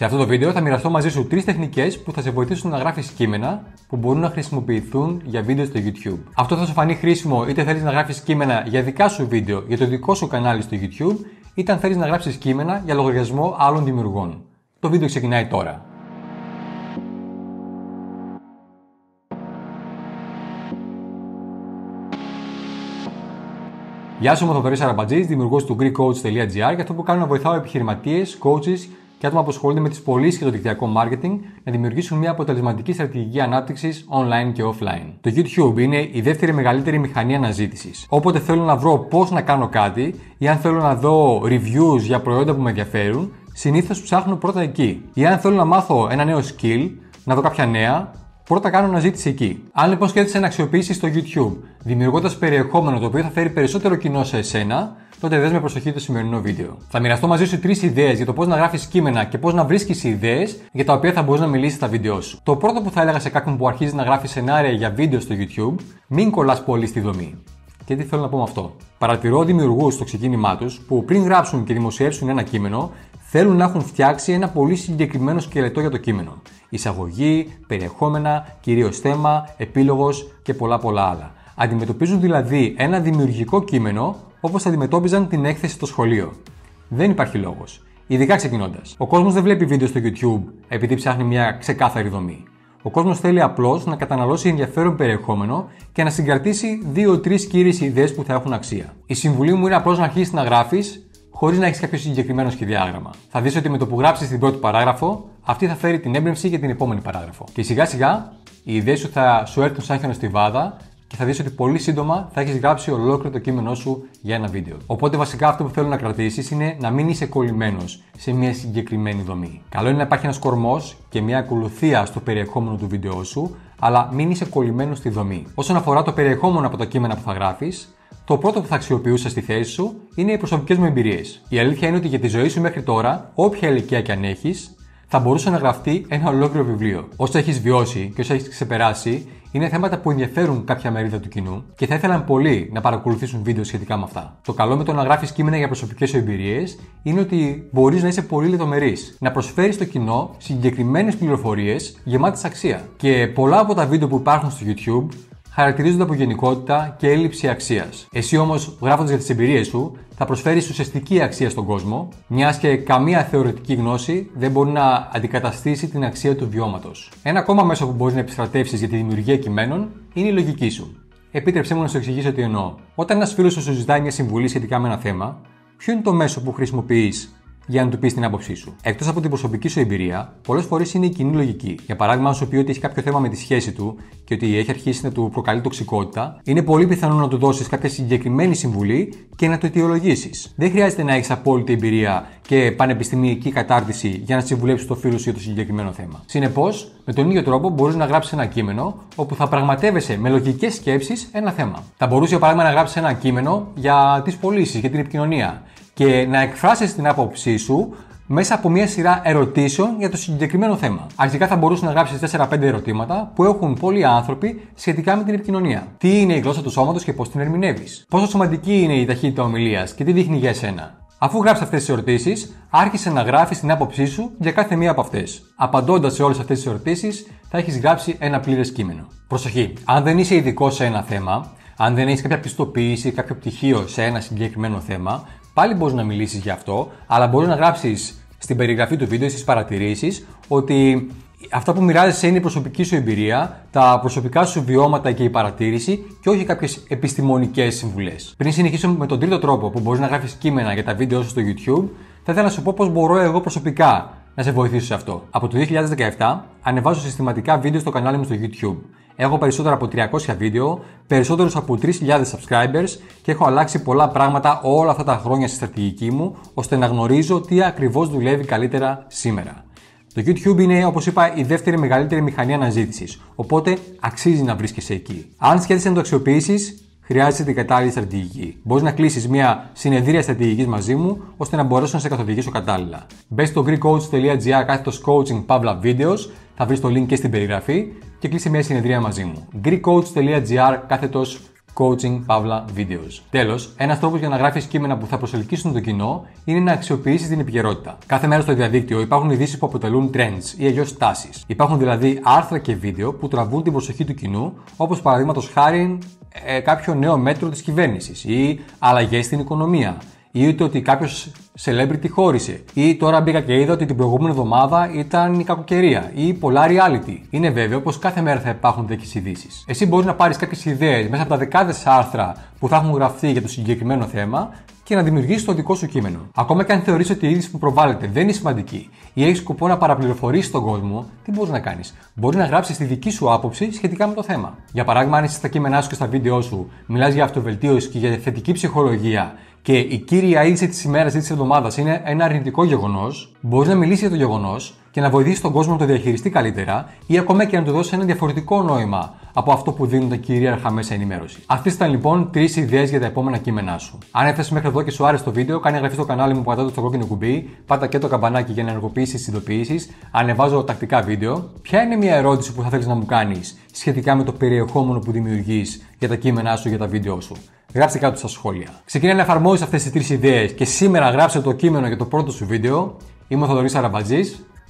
Σε αυτό το βίντεο θα μοιραστώ μαζί σου τρεις τεχνικές που θα σε βοηθήσουν να γράφεις κείμενα που μπορούν να χρησιμοποιηθούν για βίντεο στο YouTube. Αυτό θα σου φανεί χρήσιμο είτε θέλεις να γράφεις κείμενα για δικά σου βίντεο για το δικό σου κανάλι στο YouTube, είτε αν θέλεις να γράψεις κείμενα για λογαριασμό άλλων δημιουργών. Το βίντεο ξεκινάει τώρα. Γεια σου, είμαι ο Θοδωρής Αραμπατζής, δημιουργός του GreekCoach.gr και αυτό που κάνω να βοηθάω επιχειρηματίες, coaches και άτομα που ασχολούνται με τις πωλήσεις και το δικτυακό marketing να δημιουργήσουν μια αποτελεσματική στρατηγική ανάπτυξης online και offline. Το YouTube είναι η δεύτερη μεγαλύτερη μηχανή αναζήτησης. Όποτε θέλω να βρω πώς να κάνω κάτι ή αν θέλω να δω reviews για προϊόντα που με ενδιαφέρουν, συνήθως ψάχνω πρώτα εκεί. Ή αν θέλω να μάθω ένα νέο skill, να δω κάποια νέα, πρώτα κάνω αναζήτηση εκεί. Αν λοιπόν σκέφτεσαι να αξιοποιήσεις το YouTube, δημιουργώντας περιεχόμενο το οποίο θα φέρει περισσότερο κοινό σε εσένα, τότε δες με προσοχή το σημερινό βίντεο. Θα μοιραστώ μαζί σου τρεις ιδέες για το πώς να γράφεις κείμενα και πώς να βρίσκεις ιδέες για τα οποία θα μπορείς να μιλήσεις στα βίντεο σου. Το πρώτο που θα έλεγα σε κάποιον που αρχίζει να γράφει σενάρια για βίντεο στο YouTube, μην κολλάς πολύ στη δομή. Και τι θέλω να πω με αυτό. Παρατηρώ δημιουργούς στο ξεκίνημά τους που πριν γράψουν και δημοσιεύσουν ένα κείμενο, θέλουν να έχουν φτιάξει ένα πολύ συγκεκριμένο σκελετό για το κείμενο. Εισαγωγή, περιεχόμενα, κυρίως θέμα, επίλογος και πολλά πολλά άλλα. Αντιμετωπίζουν δηλαδή ένα δημιουργικό κείμενο όπως αντιμετώπιζαν την έκθεση στο σχολείο. Δεν υπάρχει λόγος. Ειδικά ξεκινώντας. Ο κόσμος δεν βλέπει βίντεο στο YouTube επειδή ψάχνει μια ξεκάθαρη δομή. Ο κόσμος θέλει απλώς να καταναλώσει ενδιαφέρον περιεχόμενο και να συγκρατήσει 2-3 κύριες ιδέες που θα έχουν αξία. Η συμβουλή μου είναι απλώς να αρχίσεις να γράφεις χωρίς να έχεις κάποιο συγκεκριμένο σχεδιάγραμμα. Θα δεις ότι με το που γράψεις την πρώτη παράγραφο, αυτή θα φέρει την έμπνευση για την επόμενη παράγραφο. Και σιγά σιγά οι ιδέες σου θα σου έρθουν σαν βάδα και θα δεις ότι πολύ σύντομα θα έχεις γράψει ολόκληρο το κείμενό σου για ένα βίντεο. Οπότε βασικά αυτό που θέλω να κρατήσεις είναι να μην είσαι κολλημένος σε μια συγκεκριμένη δομή. Καλό είναι να υπάρχει ένας κορμός και μια ακολουθία στο περιεχόμενο του βίντεο σου, αλλά μην είσαι κολλημένος στη δομή. Όσον αφορά το περιεχόμενο από τα κείμενα που θα γράφεις, το πρώτο που θα αξιοποιούσα στη θέση σου είναι οι προσωπικές μου εμπειρίες. Η αλήθεια είναι ότι για τη ζωή σου μέχρι τώρα, όποια ηλικία και αν έχεις, θα μπορούσε να γραφτεί ένα ολόκληρο βιβλίο. Όσα έχεις βιώσει και όσα έχεις ξεπεράσει, είναι θέματα που ενδιαφέρουν κάποια μερίδα του κοινού και θα ήθελαν πολλοί να παρακολουθήσουν βίντεο σχετικά με αυτά. Το καλό με το να γράφεις κείμενα για προσωπικές σου εμπειρίες είναι ότι μπορείς να είσαι πολύ λεπτομερής, να προσφέρεις στο κοινό συγκεκριμένες πληροφορίες γεμάτες αξία. Και πολλά από τα βίντεο που υπάρχουν στο YouTube χαρακτηρίζονται από γενικότητα και έλλειψη αξίας. Εσύ όμως, γράφοντας για τις εμπειρίες σου, θα προσφέρεις ουσιαστική αξία στον κόσμο, μιας και καμία θεωρητική γνώση δεν μπορεί να αντικαταστήσει την αξία του βιώματος. Ένα ακόμα μέσο που μπορείς να επιστρατεύσεις για τη δημιουργία κειμένων είναι η λογική σου. Επίτρεψέ μου να σου εξηγήσω τι εννοώ. Όταν ένας φίλος σου ζητάει μια συμβουλή σχετικά με ένα θέμα, ποιο είναι το μέσο που χρησιμοποιείς για να του πεις την άποψή σου. Εκτός από την προσωπική σου εμπειρία, πολλές φορές είναι η κοινή λογική. Για παράδειγμα, αν σου πει ότι έχει κάποιο θέμα με τη σχέση του και ότι έχει αρχίσει να του προκαλεί τοξικότητα, είναι πολύ πιθανό να του δώσεις κάποια συγκεκριμένη συμβουλή και να το αιτιολογήσεις. Δεν χρειάζεται να έχεις απόλυτη εμπειρία και πανεπιστημιακή κατάρτιση για να συμβουλέψεις το φίλο σου για το συγκεκριμένο θέμα. Συνεπώς, με τον ίδιο τρόπο μπορείς να γράψεις ένα κείμενο όπου θα πραγματεύεσαι με λογικές σκέψεις ένα θέμα. Θα μπορούσε, για παράδειγμα, να γράψεις ένα κείμενο για τις πωλήσεις, για την επικοινωνία και να εκφράσεις την άποψή σου μέσα από μια σειρά ερωτήσεων για το συγκεκριμένο θέμα. Αρχικά θα μπορούσες να γράψεις 4-5 ερωτήματα που έχουν πολλοί άνθρωποι σχετικά με την επικοινωνία. Τι είναι η γλώσσα του σώματος και πώς την ερμηνεύεις; Πόσο σημαντική είναι η ταχύτητα ομιλίας και τι δείχνει για εσένα; Αφού γράψει αυτές τις ερωτήσεις, άρχισε να γράφεις την άποψή σου για κάθε μία από αυτές. Απαντώντας σε όλες αυτές τις ερωτήσεις, θα έχεις γράψει ένα πλήρες κείμενο. Προσοχή, αν δεν είσαι ειδικό σε ένα θέμα, αν δεν έχεις κάποια πιστοποίηση ή κάποιο πτυχίο σε ένα συγκεκριμένο θέμα, πάλι μπορείς να μιλήσεις γι' αυτό, αλλά μπορείς να γράψεις στην περιγραφή του βίντεο, στις παρατηρήσεις, ότι αυτά που μοιράζεσαι είναι η προσωπική σου εμπειρία, τα προσωπικά σου βιώματα και η παρατήρηση και όχι κάποιες επιστημονικές συμβουλές. Πριν συνεχίσω με τον τρίτο τρόπο που μπορείς να γράφεις κείμενα για τα βίντεο σου στο YouTube, θα ήθελα να σου πω πώς μπορώ εγώ προσωπικά να σε βοηθήσω σε αυτό. Από το 2017 ανεβάζω συστηματικά βίντεο στο κανάλι μου στο YouTube. Έχω περισσότερα από 300 βίντεο, περισσότερους από 3.000 subscribers και έχω αλλάξει πολλά πράγματα όλα αυτά τα χρόνια στη στρατηγική μου, ώστε να γνωρίζω τι ακριβώς δουλεύει καλύτερα σήμερα. Το YouTube είναι, όπως είπα, η δεύτερη μεγαλύτερη μηχανή αναζήτησης, οπότε αξίζει να βρίσκεσαι εκεί. Αν σκέφτεσαι να το αξιοποιήσεις, χρειάζεται την κατάλληλη στρατηγική. Μπορείς να κλείσεις μια συνεδρία στρατηγικής μαζί μου, ώστε να μπορέσω να σε καθοδηγήσω κατάλληλα. Μπες στο greekcoach.gr κάθετος coaching pavla videos, θα βρεις το link και στην περιγραφή και κλείσε μια συνεδρία μαζί μου. greekcoach.gr κάθετος coaching, παύλα, videos. Τέλος, ένας τρόπος για να γράφεις κείμενα που θα προσελκύσουν το κοινό είναι να αξιοποιήσεις την επικαιρότητα. Κάθε μέρα στο διαδίκτυο υπάρχουν ειδήσεις που αποτελούν trends ή αλλιώς τάσεις. Υπάρχουν δηλαδή άρθρα και βίντεο που τραβούν την προσοχή του κοινού, όπως παραδείγματος χάρη ε, κάποιο νέο μέτρο της κυβέρνησης ή αλλαγές στην οικονομία ή ούτε ότι κάποιος celebrity χώρισε. Ή τώρα μπήκα και είδα ότι την προηγούμενη εβδομάδα ήταν η κακοκαιρία. Ή πολλά reality. Είναι βέβαιο πως κάθε μέρα θα υπάρχουν τέτοιες ειδήσεις. Εσύ μπορείς να πάρεις κάποιες ιδέες μέσα από τα δεκάδες άρθρα που θα έχουν γραφτεί για το συγκεκριμένο θέμα και να δημιουργήσεις το δικό σου κείμενο. Ακόμα και αν θεωρείς ότι η είδηση που προβάλλεται δεν είναι σημαντική ή έχεις σκοπό να παραπληροφορήσει τον κόσμο, τι μπορείς να κάνεις; Μπορείς να γράψεις τη δική σου άποψη σχετικά με το θέμα. Για παράδειγμα, αν είσαι στα κείμενά σου και στα βίντεο σου μιλάς για αυτοβελτίωση και για θετική ψυχολογία και η κύρια είδηση της ημέρας ή της εβδομάδας είναι ένα αρνητικό γεγονός, μπορείς να μιλήσεις για το γεγονός και να βοηθήσεις τον κόσμο να το διαχειριστεί καλύτερα ή ακόμα και να του δώσεις ένα διαφορετικό νόημα από αυτό που δίνουν τα κυρίαρχα μέσα ενημέρωση. Αυτές ήταν λοιπόν τρεις ιδέες για τα επόμενα κείμενά σου. Αν έφτασες μέχρι εδώ και σου άρεσε το βίντεο, κάνει εγγραφή στο κανάλι μου πατώντα το κόκκινο κουμπί, πάτα και το καμπανάκι για να ενεργοποιήσεις τις ειδοποιήσεις, ανεβάζω τακτικά βίντεο. Ποια είναι μια ερώτηση που θα θέλεις να μου κάνεις σχετικά με το περιεχόμενο που δημιουργείς για τα κείμενά σου, για τα βίντεο σου; Γράψτε κάτω στα σχόλια. Ξεκινά να εφαρμόζει αυτές τις τρεις ιδέες και σήμερα γράψε το κείμενο για το πρώτο σου βίντεο. Είμαι ο Θοδωρής Αραμπατζή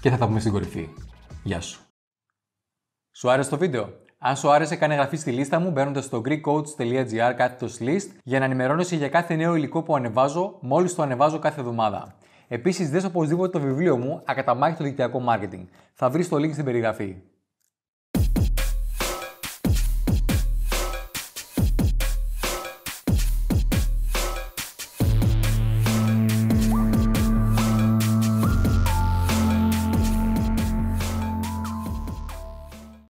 και θα τα πούμε στην κορυφή. Γεια σου. Σου άρεσε το βίντεο; Αν σου άρεσε, κάνε εγγραφή στη λίστα μου μπαίνοντας στο greekcoach.gr κάθετος list για να ενημερώνεσαι για κάθε νέο υλικό που ανεβάζω μόλις το ανεβάζω κάθε εβδομάδα. Επίσης, δες οπωσδήποτε το βιβλίο μου Ακαταμάχητο δικτυακό marketing. Θα βρεις το link στην περιγραφή.